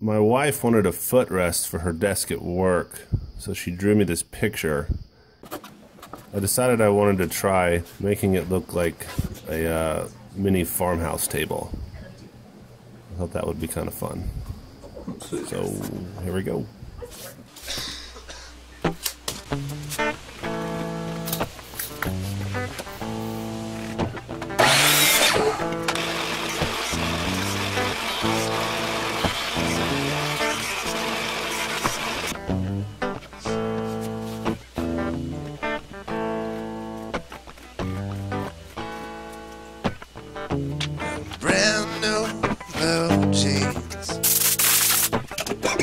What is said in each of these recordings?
my wife wanted a footrest for her desk at work, so she drew me this picture. I decided I wanted to try making it look like a uh, mini farmhouse table. I thought that would be kind of fun. So here we go.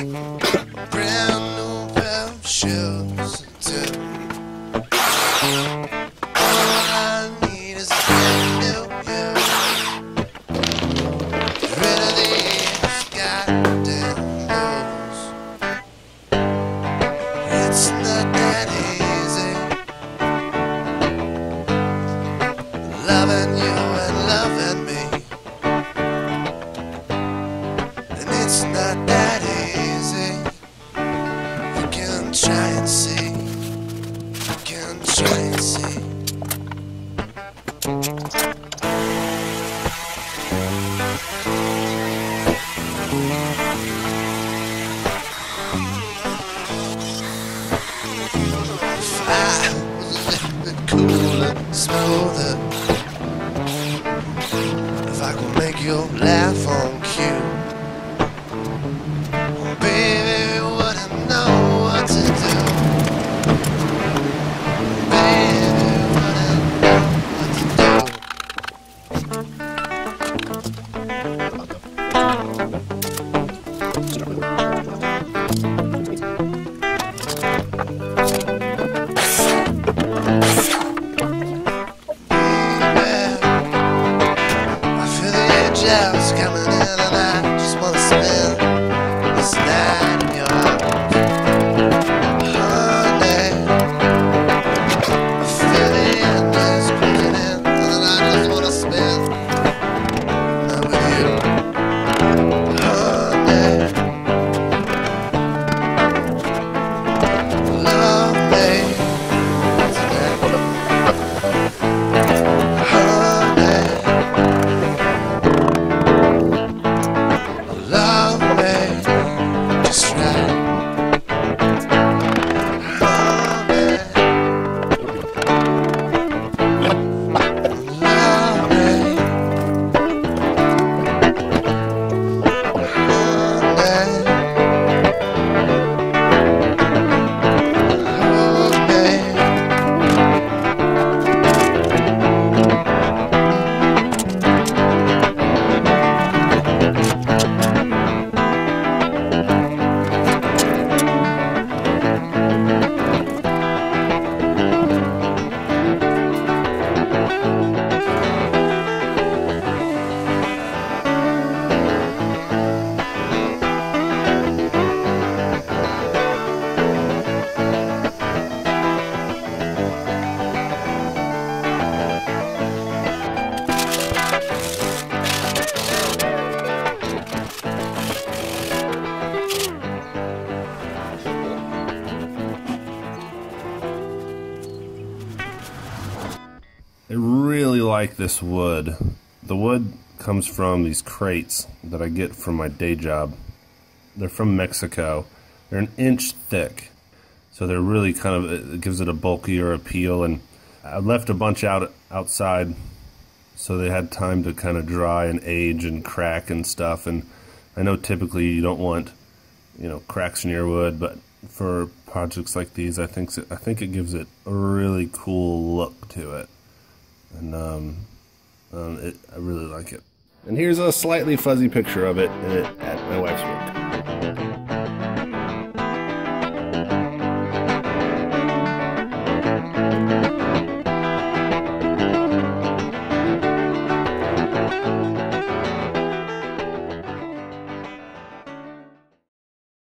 Brand try. Cooler, smoother. If I could make you laugh I really like this wood. The wood comes from these crates that I get from my day job. They're from Mexico. They're an inch thick, so they're really kind of it gives it a bulkier appeal. And I left a bunch out outside, so they had time to kind of dry and age and crack and stuff. And I know typically you don't want you know cracks in your wood, but for projects like these, I think I think it gives it a really cool look to it and um, um, it, I really like it. And here's a slightly fuzzy picture of it, uh, at my wife's.